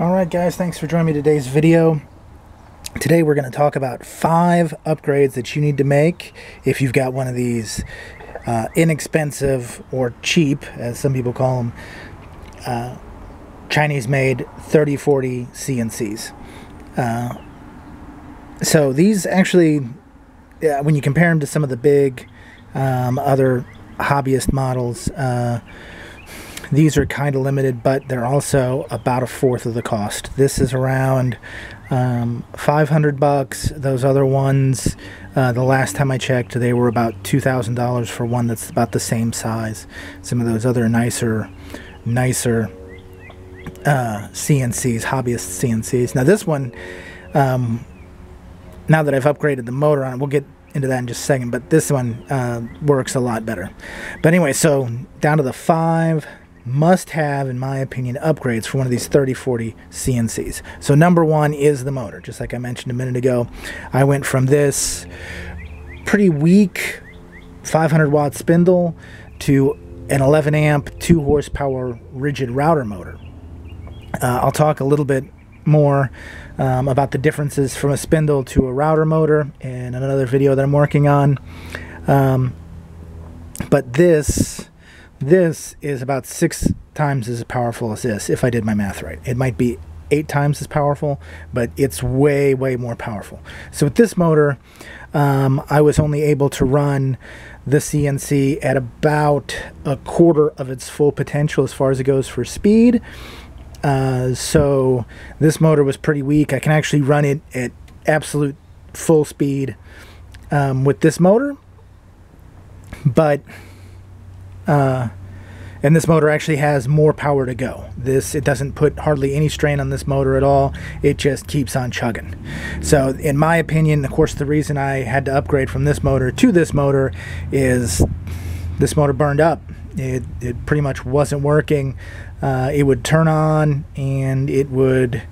Alright guys, thanks for joining me today's video. Today we're going to talk about five upgrades that you need to make if you've got one of these uh, inexpensive or cheap, as some people call them, uh, Chinese-made 3040 CNCs. Uh, so these actually, yeah, when you compare them to some of the big um, other hobbyist models, uh, these are kind of limited, but they're also about a fourth of the cost. This is around um, 500 bucks. Those other ones, uh, the last time I checked, they were about $2,000 for one that's about the same size. Some of those other nicer, nicer uh, CNCs, hobbyist CNCs. Now this one, um, now that I've upgraded the motor on it, we'll get into that in just a second, but this one uh, works a lot better. But anyway, so down to the five must have, in my opinion, upgrades for one of these 3040 CNCs. So number one is the motor. Just like I mentioned a minute ago, I went from this pretty weak 500 watt spindle to an 11 amp, 2 horsepower Ridgid router motor. Uh, I'll talk a little bit more um, about the differences from a spindle to a router motor in another video that I'm working on. Um, but this this is about six times as powerful as this, if I did my math right. It might be eight times as powerful, but it's way, way more powerful. So with this motor, um, I was only able to run the CNC at about a quarter of its full potential as far as it goes for speed. Uh, so this motor was pretty weak. I can actually run it at absolute full speed um, with this motor, but uh, and this motor actually has more power to go. This it doesn't put hardly any strain on this motor at all. It just keeps on chugging. So in my opinion, of course, the reason I had to upgrade from this motor to this motor is this motor burned up. It, it pretty much wasn't working. Uh, it would turn on and it would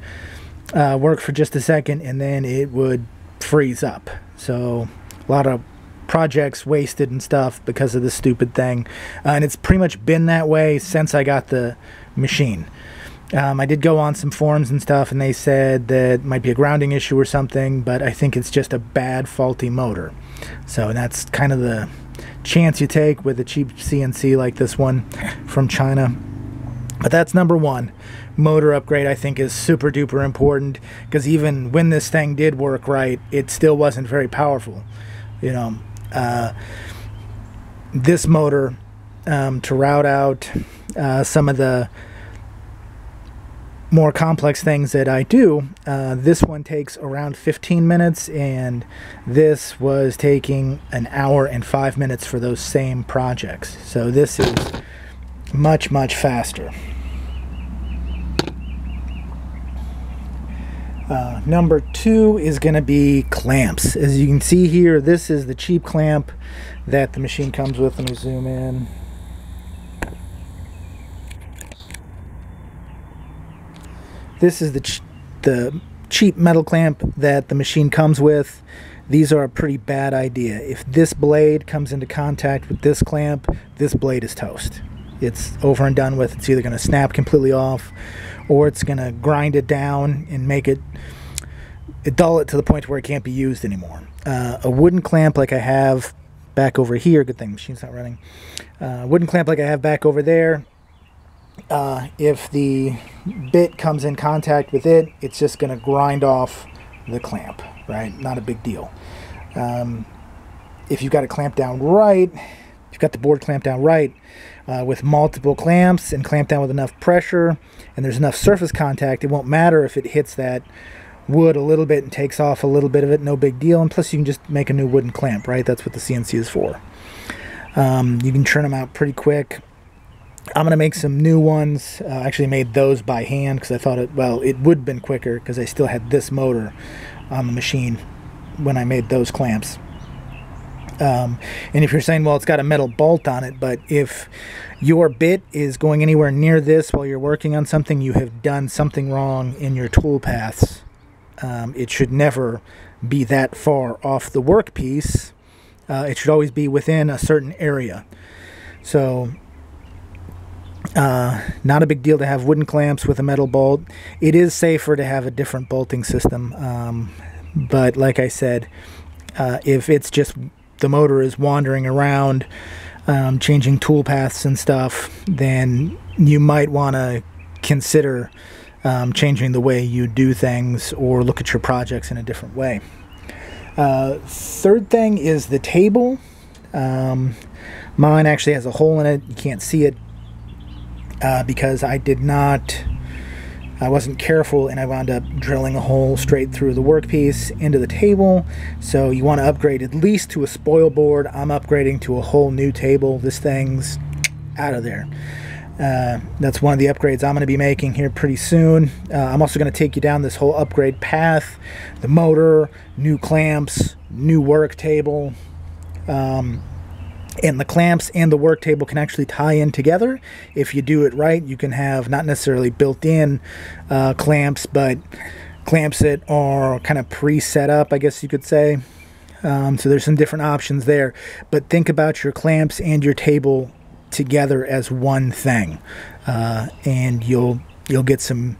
uh, work for just a second and then it would freeze up. So a lot of projects wasted and stuff because of this stupid thing. Uh, and it's pretty much been that way since I got the machine. Um, I did go on some forums and stuff, and they said that might be a grounding issue or something, but I think it's just a bad, faulty motor. So that's kind of the chance you take with a cheap CNC like this one from China. But that's number one. Motor upgrade, I think, is super duper important because even when this thing did work right, it still wasn't very powerful. You know, uh, this motor um, to route out uh, some of the more complex things that I do. Uh, this one takes around 15 minutes, and this was taking an hour and five minutes for those same projects. So this is much, much faster. Uh, number two is going to be clamps. As you can see here, this is the cheap clamp that the machine comes with. Let me zoom in. This is the, ch the cheap metal clamp that the machine comes with. These are a pretty bad idea. If this blade comes into contact with this clamp, this blade is toast. It's over and done with. It's either going to snap completely off or it's going to grind it down and make it, it dull it to the point where it can't be used anymore. Uh, a wooden clamp like I have back over here, good thing machine's not running, uh, wooden clamp like I have back over there, uh, if the bit comes in contact with it, it's just going to grind off the clamp, right? Not a big deal. Um, if you've got it clamped down right, you've got the board clamped down right, uh, with multiple clamps and clamped down with enough pressure and there's enough surface contact, it won't matter if it hits that wood a little bit and takes off a little bit of it, no big deal. And plus you can just make a new wooden clamp, right? That's what the CNC is for. Um, you can churn them out pretty quick. I'm going to make some new ones. Uh, actually made those by hand because I thought it, well, it would have been quicker because I still had this motor on the machine when I made those clamps. Um, and if you're saying, well, it's got a metal bolt on it, but if your bit is going anywhere near this while you're working on something, you have done something wrong in your tool paths. Um, it should never be that far off the workpiece. Uh, it should always be within a certain area. So Uh, not a big deal to have wooden clamps with a metal bolt. It is safer to have a different bolting system. Um, but like I said, uh, if it's just the motor is wandering around, um, changing tool paths and stuff, then you might want to consider um, changing the way you do things or look at your projects in a different way. Uh, third thing is the table. Um, mine actually has a hole in it. You can't see it uh, because I did not, I wasn't careful and I wound up drilling a hole straight through the workpiece into the table. So you want to upgrade at least to a spoil board. I'm upgrading to a whole new table. This thing's out of there. Uh, that's one of the upgrades I'm going to be making here pretty soon. Uh, I'm also going to take you down this whole upgrade path. The motor, new clamps, new work table. Um, and the clamps and the work table can actually tie in together. If you do it right, you can have not necessarily built-in uh, clamps, but clamps that are kind of pre-set up, I guess you could say. Um, so there's some different options there. But think about your clamps and your table together as one thing, uh, and you'll you'll get some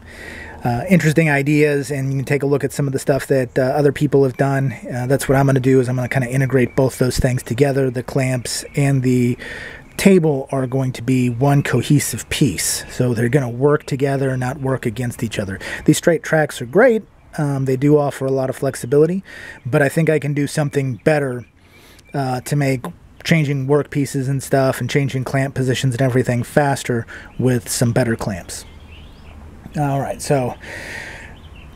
uh, interesting ideas, and you can take a look at some of the stuff that uh, other people have done. Uh, that's what I'm going to do is I'm going to kind of integrate both those things together. The clamps and the table are going to be one cohesive piece, so they're going to work together, and not work against each other. These straight tracks are great. Um, they do offer a lot of flexibility, but I think I can do something better uh, to make changing work pieces and stuff and changing clamp positions and everything faster with some better clamps. All right, so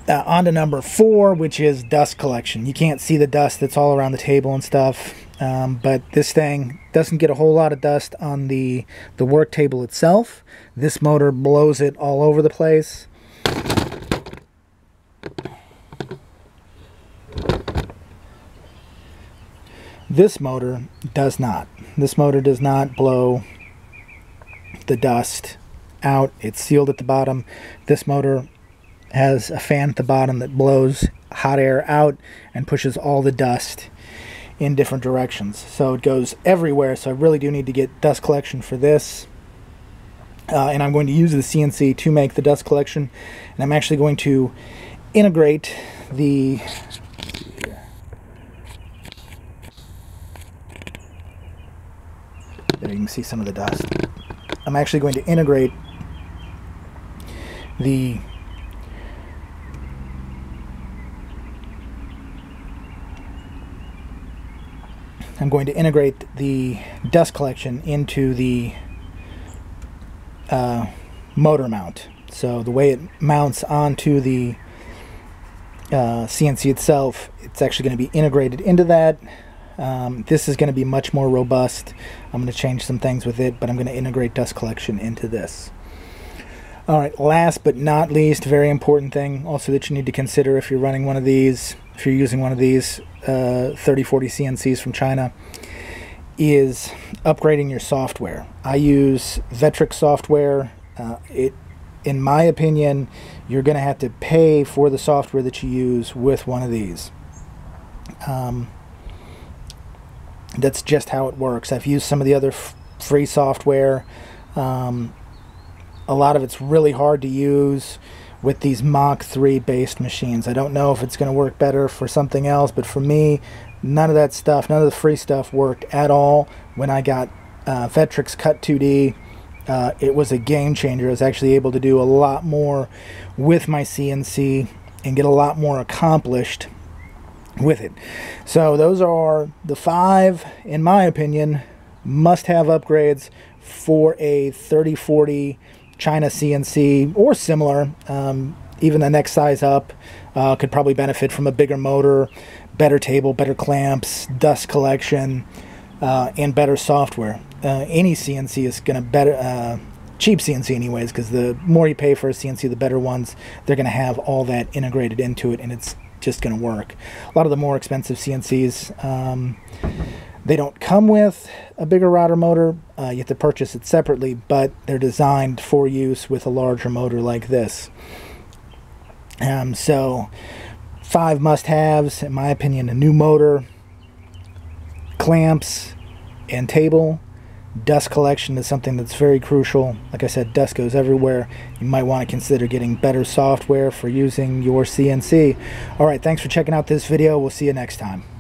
uh, on to number four, which is dust collection. You can't see the dust that's all around the table and stuff, um, but this thing doesn't get a whole lot of dust on the, the work table itself. This motor blows it all over the place. This motor does not. This motor does not blow the dust out. It's sealed at the bottom. This motor has a fan at the bottom that blows hot air out and pushes all the dust in different directions. So it goes everywhere. So I really do need to get dust collection for this. Uh, and I'm going to use the CNC to make the dust collection. And I'm actually going to integrate the There you can see some of the dust. I'm actually going to integrate the I'm going to integrate the dust collection into the uh, motor mount. So the way it mounts onto the uh, CNC itself, it's actually going to be integrated into that. Um, this is going to be much more robust. I'm going to change some things with it, but I'm going to integrate dust collection into this. All right, last but not least, very important thing also that you need to consider if you're running one of these, if you're using one of these uh, 3040 CNCs from China, is upgrading your software. I use Vectric's software. Uh, it, in my opinion, you're going to have to pay for the software that you use with one of these. Um, that's just how it works. I've used some of the other free software. Um, a lot of it's really hard to use with these Mach 3 based machines. I don't know if it's going to work better for something else, but for me, none of that stuff, none of the free stuff worked at all when I got uh, Cut 2D. Uh, it was a game changer. I was actually able to do a lot more with my CNC and get a lot more accomplished with it. So those are the five, in my opinion, must-have upgrades for a 3040 China CNC or similar. Um, even the next size up uh, could probably benefit from a bigger motor, better table, better clamps, dust collection, uh, and better software. Uh, any CNC is going to better uh, cheap CNC anyways because the more you pay for a CNC, the better ones they're going to have all that integrated into it, and it's just going to work. A lot of the more expensive CNCs, um, they don't come with a bigger router motor. Uh, you have to purchase it separately, but they're designed for use with a larger motor like this. Um, so, five must-haves, in my opinion, a new motor, clamps, and table. Dust collection is something that's very crucial. Like I said, dust goes everywhere. You might want to consider getting better software for using your CNC. All right, thanks for checking out this video. We'll see you next time.